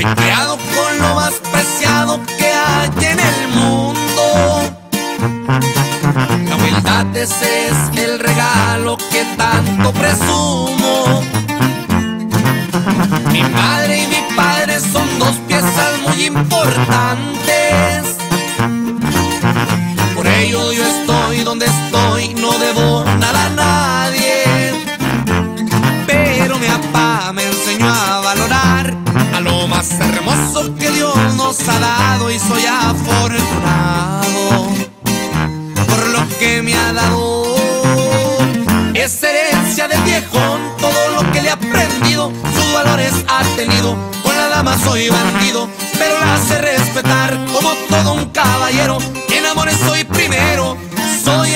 Fui creado con lo más preciado que hay en el mundo. La humildad es el regalo que tanto presumo. Mi madre y mi padre son dos piezas muy importantes. Por ello yo estoy donde estoy, no debo Dios ha dado y soy afortunado por lo que me ha dado. Es herencia del viejón, todo lo que le he aprendido, sus valores ha tenido. Con la dama soy bandido, pero la sé respetar como todo un caballero. En amores soy primero, soy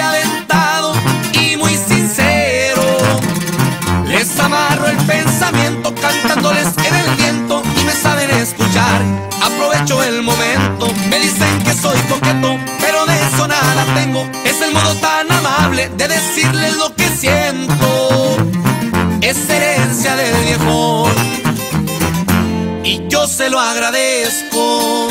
Aprovecho el momento, me dicen que soy coqueto, pero de eso nada tengo. Es el modo tan amable de decirles lo que siento. Es herencia del viejo y yo se lo agradezco.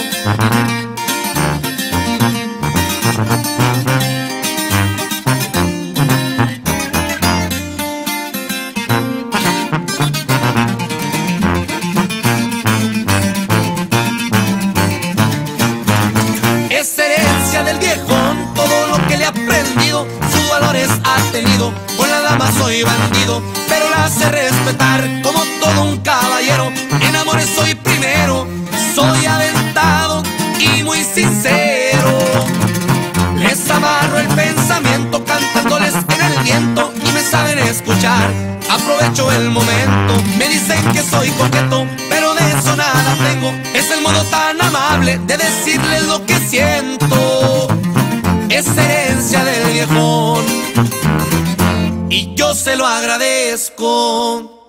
Del viejón, todo lo que le he aprendido, sus valores ha tenido. Con la dama soy bandido, pero la sé respetar como todo un caballero. En amores soy primero, soy aventado y muy sincero. Les amarro el pensamiento cantándoles en el viento y me saben escuchar. Aprovecho el momento, me dicen que soy coqueto, pero de eso nada tengo. Es el modo tan amable de decirles lo que siento. Agradezco.